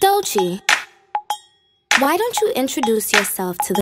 Dolce, why don't you introduce yourself to the